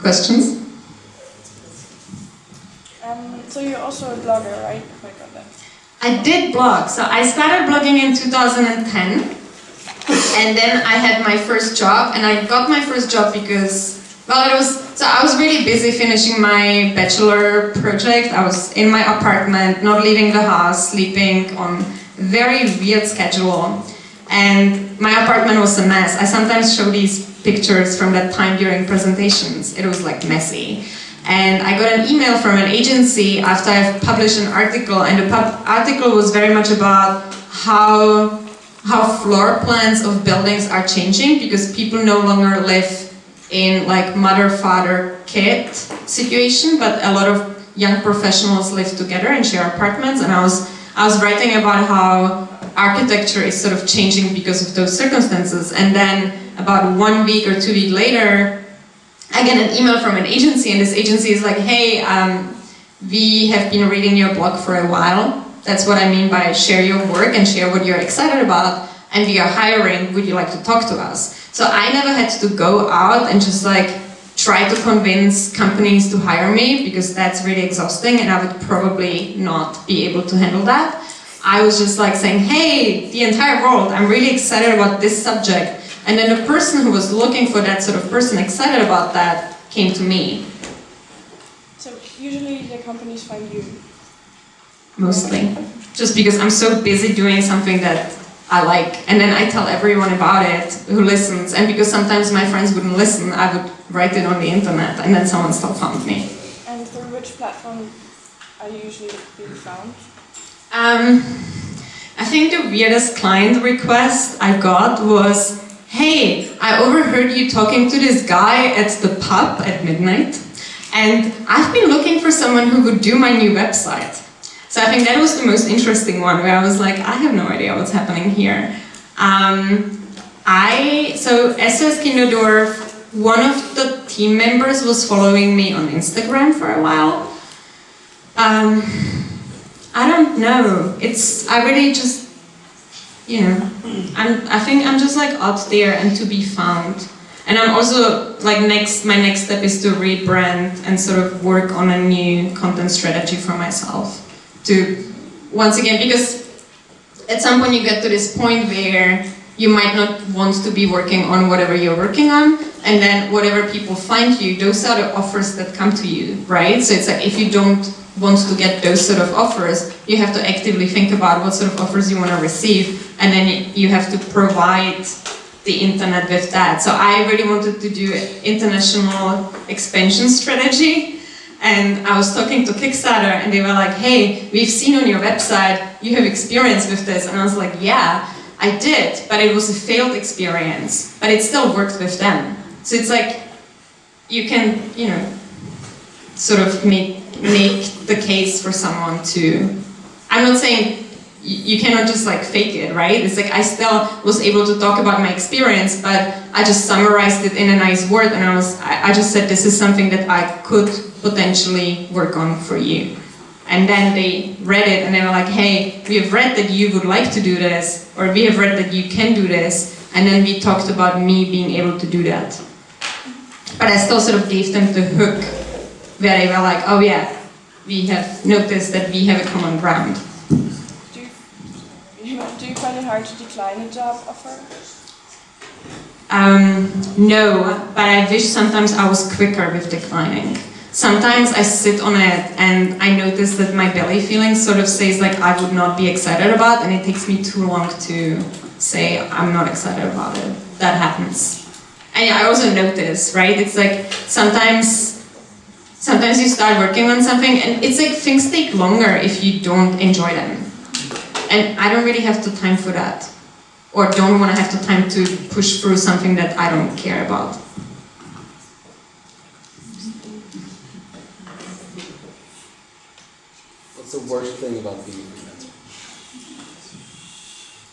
Questions? Um, so you're also a blogger, right? If I got that. I did blog. So I started blogging in 2010. And then I had my first job, and I got my first job because, well, it was, so I was really busy finishing my bachelor project. I was in my apartment, not leaving the house, sleeping on very weird schedule. And my apartment was a mess. I sometimes show these pictures from that time during presentations. It was like messy. And I got an email from an agency after I've published an article, and the article was very much about how how floor plans of buildings are changing because people no longer live in like mother father kid situation, but a lot of young professionals live together and share apartments. And I was I was writing about how architecture is sort of changing because of those circumstances, and then about one week or two weeks later, I get an email from an agency, and this agency is like, hey, um, we have been reading your blog for a while. That's what I mean by share your work and share what you're excited about, and we are hiring. Would you like to talk to us? So I never had to go out and just like try to convince companies to hire me because that's really exhausting and I would probably not be able to handle that. I was just like saying, hey, the entire world, I'm really excited about this subject. And then the person who was looking for that sort of person excited about that came to me. So usually the companies find you? Mostly. Just because I'm so busy doing something that I like. And then I tell everyone about it who listens. And because sometimes my friends wouldn't listen, I would write it on the internet and then someone still found me. And through which platform are you usually being found? Um, I think the weirdest client request I got was hey, I overheard you talking to this guy at the pub at midnight, and I've been looking for someone who would do my new website. So I think that was the most interesting one, where I was like, I have no idea what's happening here. Um, I, so SOS Kinderdorf, one of the team members was following me on Instagram for a while. Um, I don't know. It's, I really just you know, I'm, I think I'm just like out there and to be found. And I'm also like next, my next step is to rebrand and sort of work on a new content strategy for myself. To once again, because at some point you get to this point where you might not want to be working on whatever you're working on, and then whatever people find you, those are the offers that come to you, right? So it's like if you don't want to get those sort of offers, you have to actively think about what sort of offers you want to receive, and then you have to provide the internet with that. So I really wanted to do international expansion strategy, and I was talking to Kickstarter, and they were like, "Hey, we've seen on your website you have experience with this," and I was like, "Yeah." I did, but it was a failed experience, but it still worked with them. So it's like, you can, you know, sort of make make the case for someone to. I'm not saying you cannot just like fake it, right? It's like I still was able to talk about my experience, but I just summarized it in a nice word, and I was I, just said this is something that I could potentially work on for you. And then they read it and they were like, hey, we have read that you would like to do this, or we have read that you can do this, and then we talked about me being able to do that. But I still sort of gave them the hook where they were like, oh yeah, we have noticed that we have a common ground. Do you, find it hard to decline a job offer? Um, no, but I wish sometimes I was quicker with declining. Sometimes I sit on it and I notice that my belly feeling sort of says like I would not be excited about and it takes me too long to say I'm not excited about it. That happens. And I also notice, right? It's like sometimes sometimes you start working on something and it's like things take longer if you don't enjoy them. And I don't really have the time for that. Or don't want to have the time to push through something that I don't care about. What's the worst thing about being a freelancer?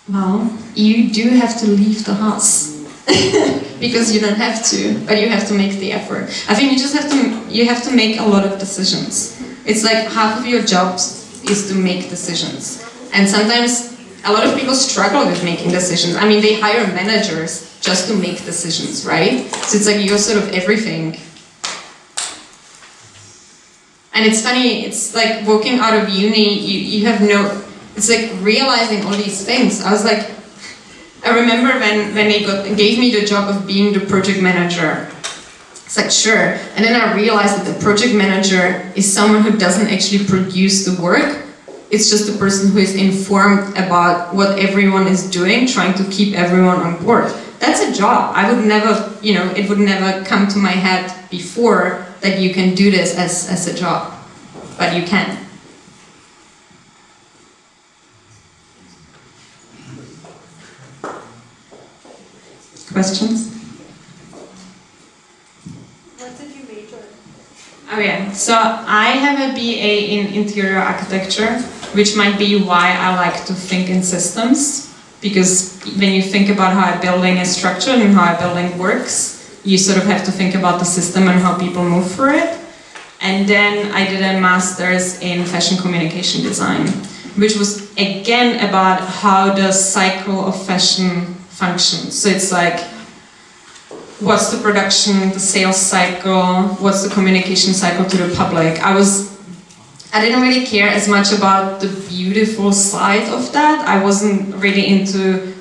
Well, you do have to leave the house. because you don't have to, but you have to make the effort. I think you just have to you have to make a lot of decisions. It's like half of your job is to make decisions. And sometimes a lot of people struggle with making decisions. I mean, they hire managers just to make decisions, right? So it's like you're sort of everything And it's funny, it's like walking out of uni, you, you have no, it's like realizing all these things. I was like, I remember when, when they got, gave me the job of being the project manager. It's like, sure. And then I realized that the project manager is someone who doesn't actually produce the work. It's just the person who is informed about what everyone is doing, trying to keep everyone on board. That's a job. I would never, you know, it would never come to my head before that you can do this as, as a job. But you can. Questions? What did you major? Oh yeah, so I have a BA in interior architecture, which might be why I like to think in systems, because when you think about how a building is structured and how a building works, you sort of have to think about the system and how people move through it. And then I did a master's in fashion communication design, which was again about how the cycle of fashion functions. So it's like, what's the production, the sales cycle, what's the communication cycle to the public. I was, I didn't really care as much about the beautiful side of that. I wasn't really into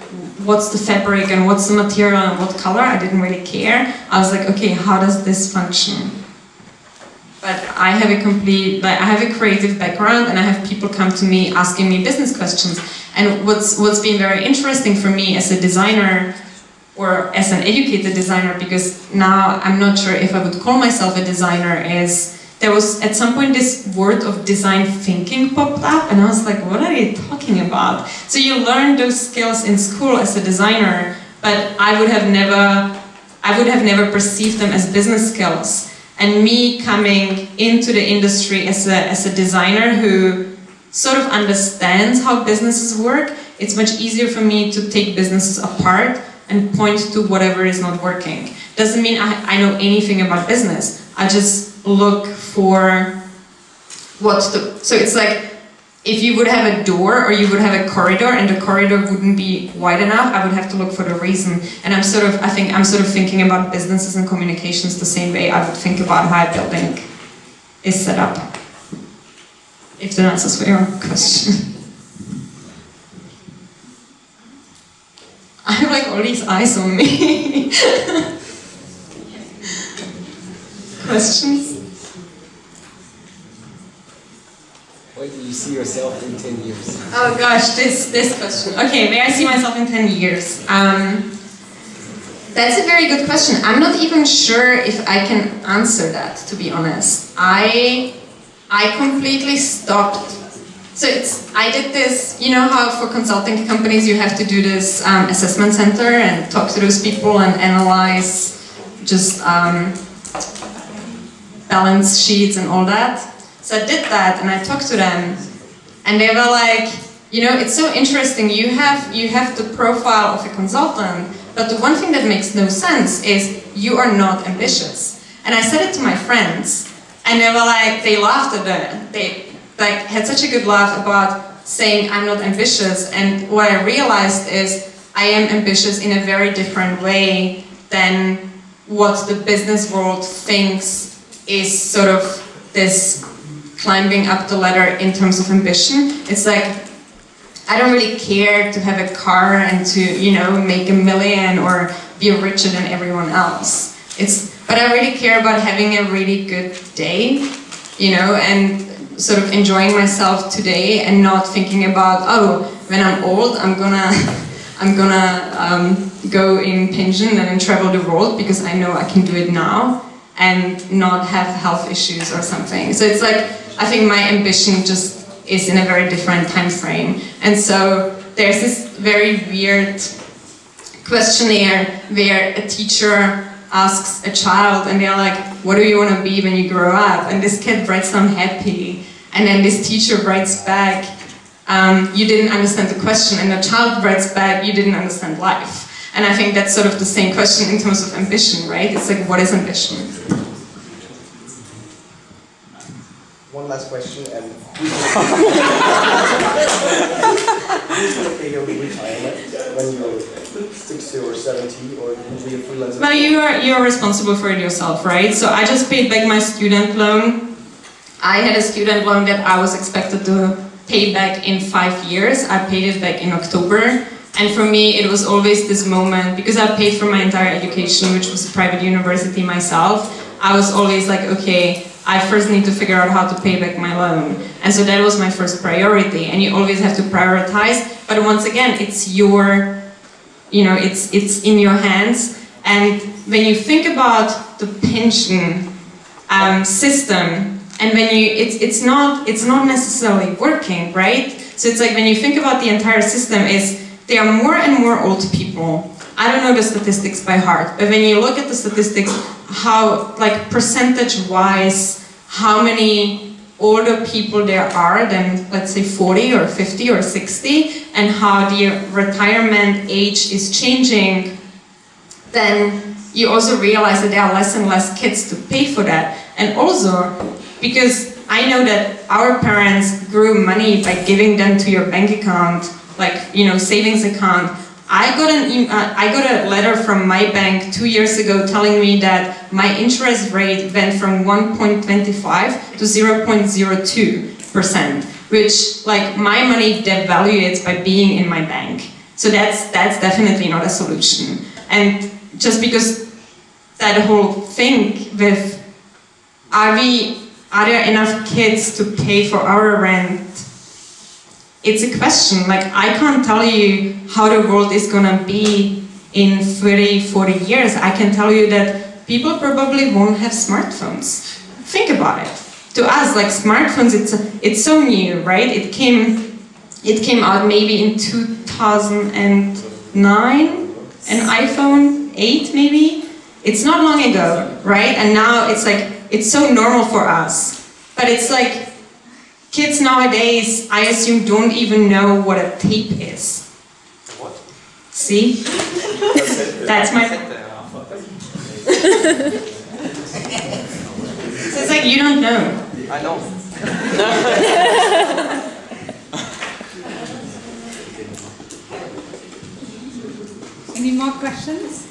what's the fabric and what's the material and what color. I didn't really care. I was like, okay, how does this function? But I have a complete, like, I have a creative background and I have people come to me asking me business questions. And what's, what's been very interesting for me as a designer or as an educated designer, because now I'm not sure if I would call myself a designer, is there was at some point this word of design thinking popped up and I was like, what are you talking about? So you learn those skills in school as a designer, but I would have never, I would have never perceived them as business skills. And me coming into the industry as a, as a designer who sort of understands how businesses work, it's much easier for me to take businesses apart and point to whatever is not working. Doesn't mean I, I know anything about business. I just look for what's the, so it's like if you would have a door or you would have a corridor and the corridor wouldn't be wide enough, I would have to look for the reason. And I'm sort of, I think I'm sort of thinking about businesses and communications the same way I would think about how a building is set up. If that answers for your question. I have like all these eyes on me. Questions? Where do you see yourself in 10 years? Oh gosh, this this question. Okay, where I see myself in 10 years. Um, that's a very good question. I'm not even sure if I can answer that, to be honest. I I completely stopped. So it's I did this. You know how for consulting companies you have to do this um, assessment center and talk to those people and analyze just um, balance sheets and all that. So I did that and I talked to them and they were like, you know, it's so interesting. You have you have the profile of a consultant, but the one thing that makes no sense is you are not ambitious. And I said it to my friends, and they were like, they laughed at it. They like had such a good laugh about saying I'm not ambitious. And what I realized is I am ambitious in a very different way than what the business world thinks is sort of this climbing up the ladder in terms of ambition. It's like I don't really care to have a car and to you know make a million or be richer than everyone else. It's but I really care about having a really good day, you know, and sort of enjoying myself today and not thinking about oh when I'm old I'm gonna I'm gonna um, go in pension and travel the world because I know I can do it now and not have health issues or something. So it's like I think my ambition just is in a very different time frame. And so there's this very weird questionnaire where a teacher asks a child and they're like, what do you want to be when you grow up? And this kid writes down happy. And then this teacher writes back, um, you didn't understand the question. And the child writes back, you didn't understand life. And I think that's sort of the same question in terms of ambition, right? It's like, what is ambition? One last question, and who's going to pay your retirement when you're 60 or 70, or will be a freelancer? Well, you are you're responsible for it yourself, right? So I just paid back my student loan I had a student loan that I was expected to pay back in five years. I paid it back in October. And for me, it was always this moment, because I paid for my entire education, which was a private university myself, I was always like, okay, I first need to figure out how to pay back my loan. And so that was my first priority. And you always have to prioritize. But once again, it's your, you know, it's, it's in your hands. And when you think about the pension um, system, and when you, it's, it's, not, it's not necessarily working, right? So it's like when you think about the entire system is there are more and more old people. I don't know the statistics by heart, but when you look at the statistics, how, like percentage-wise, how many older people there are than, let's say, 40 or 50 or 60, and how the retirement age is changing, then you also realize that there are less and less kids to pay for that. And also, because I know that our parents grew money by giving them to your bank account, like, you know, savings account, I got, an, uh, I got a letter from my bank two years ago telling me that my interest rate went from 1.25 to 0.02%, which like my money devaluates by being in my bank. So that's, that's definitely not a solution. And just because that whole thing with are we, are there enough kids to pay for our rent it's a question. Like, I can't tell you how the world is gonna be in 30, 40 years. I can tell you that people probably won't have smartphones. Think about it. To us, like smartphones, it's it's so new, right? It came it came out maybe in 2009, an iPhone 8 maybe. It's not long ago, right? And now it's like it's so normal for us. But it's like Kids nowadays, I assume, don't even know what a tape is. What? See? That's my... so it's like, you don't know. I know. Any more questions?